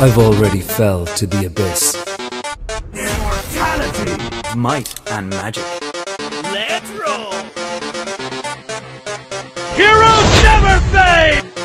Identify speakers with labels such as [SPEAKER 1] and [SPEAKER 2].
[SPEAKER 1] I've already fell to the abyss.
[SPEAKER 2] Immortality!
[SPEAKER 3] Might and magic.
[SPEAKER 2] Let's roll! Heroes never fade!